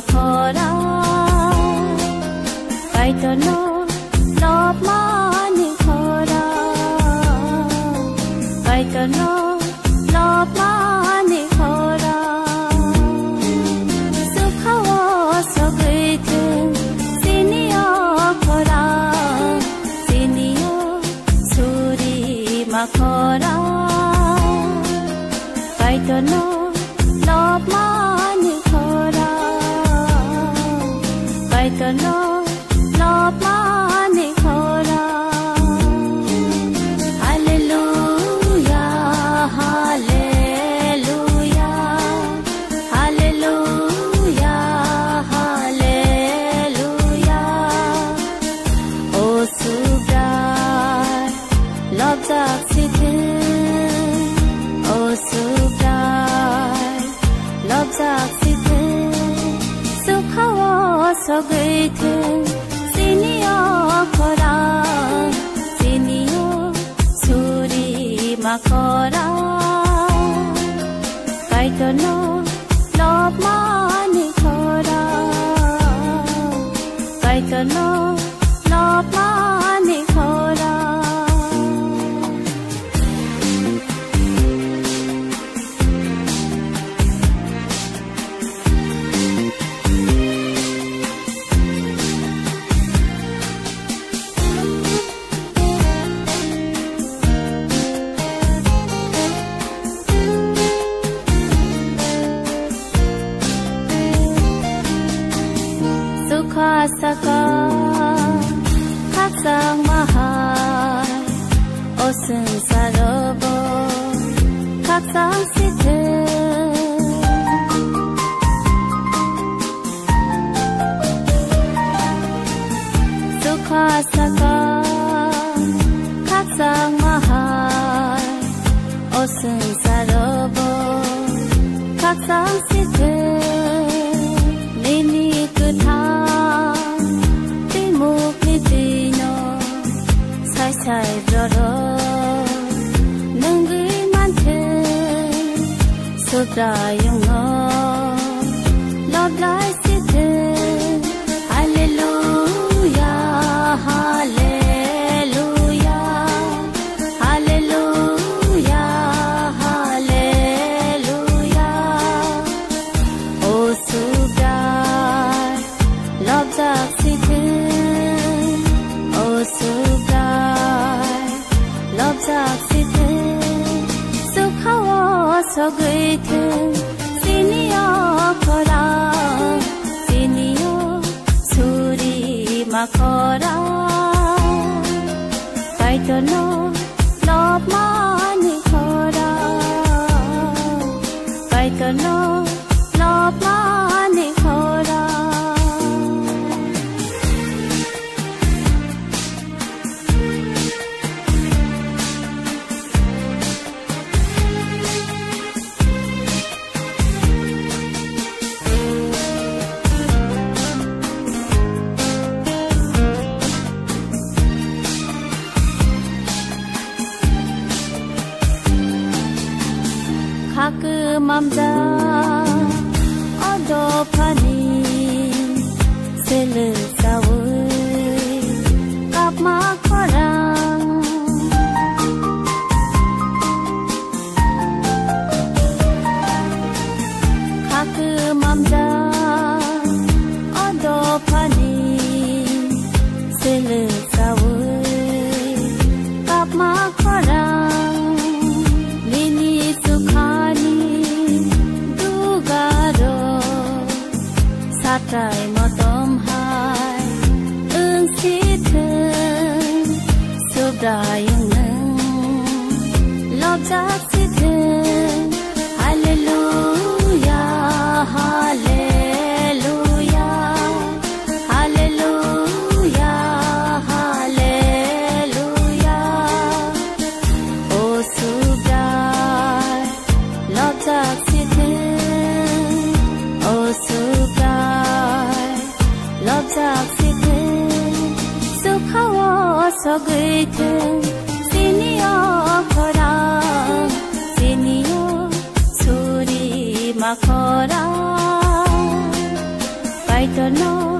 mejor alone सगळे थे सिनिया खरा सिनियो सुरीमा खरा काइटन लपमा माने खरा काइटन saka kasang mahal osun sarobo kasang sitin saka kasang mahal osun sarobo kasang sitin nini chai rơ rơ nâng ghi man thê sơ ra yong ngơ lọt lại si thê hallelujah hallelujah hallelujah hallelujah oh subrai lọt ra सगळे सिनिया खरा सिनिया सुरीमा खरा। पाइटन लपमान खरा। पाइटन akı mamza odo dayang love that sit hallelujah hallelujah hallelujah hallelujah oh so god love that sit oh so god love that sogıtın seni okora seni o suri makora Baitono